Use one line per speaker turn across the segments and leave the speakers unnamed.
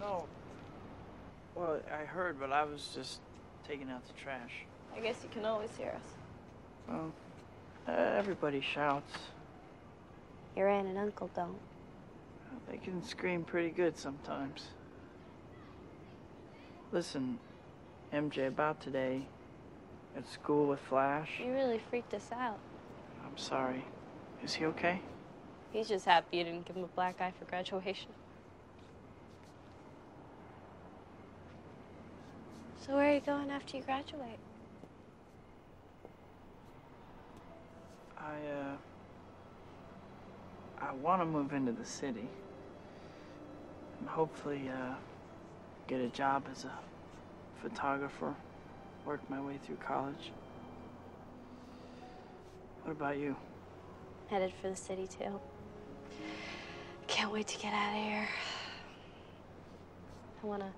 No. Well, I heard, but I was just taking out the trash.
I guess you can always hear us.
Well, uh, everybody shouts.
Your aunt and uncle don't.
They can scream pretty good sometimes. Listen, MJ, about today at school with Flash.
You really freaked us out.
I'm sorry. Is he okay?
He's just happy you didn't give him a black eye for graduation. So where are you going after you graduate?
I, uh. I want to move into the city. And hopefully, uh, get a job as a photographer, work my way through college. What about you?
Headed for the city, too. Can't wait to get out of here. I wanna.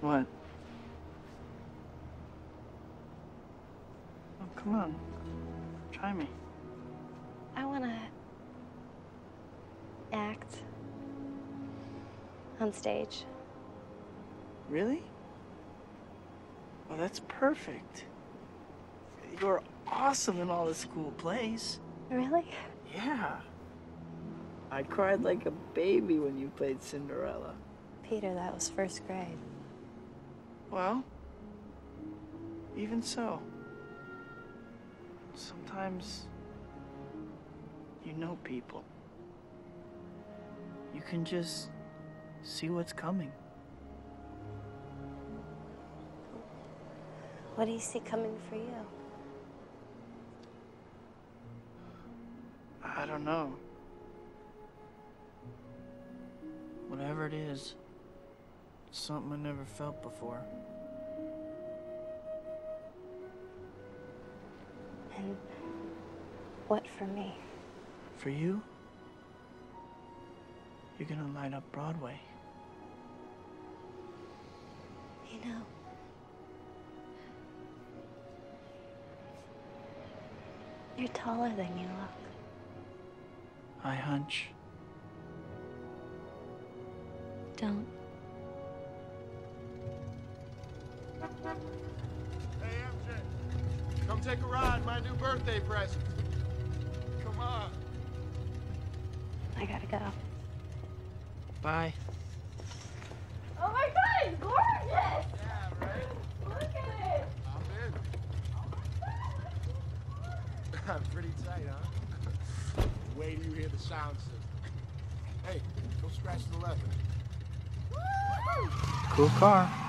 What? Oh, come on. Try me.
I wanna. act. On stage.
Really? Well, that's perfect. You're awesome in all the school plays.
Really?
Yeah. I cried like a baby when you played Cinderella.
Peter, that was first grade.
Well, even so, sometimes you know people. You can just see what's coming.
What do you see coming for you?
I don't know. Whatever it is, something I never felt before.
And what for me?
For you, you're gonna light up Broadway.
You know, you're taller than you look.
I hunch.
Don't.
Hey, MJ. Come take a ride. My new birthday present. Come on.
I gotta go.
Bye.
Oh my god, it's gorgeous!
Yeah, right?
Look at it!
I'm in. Oh Pretty tight, huh? Wait till you hear the sound system. Hey, go scratch the leather.
Cool car.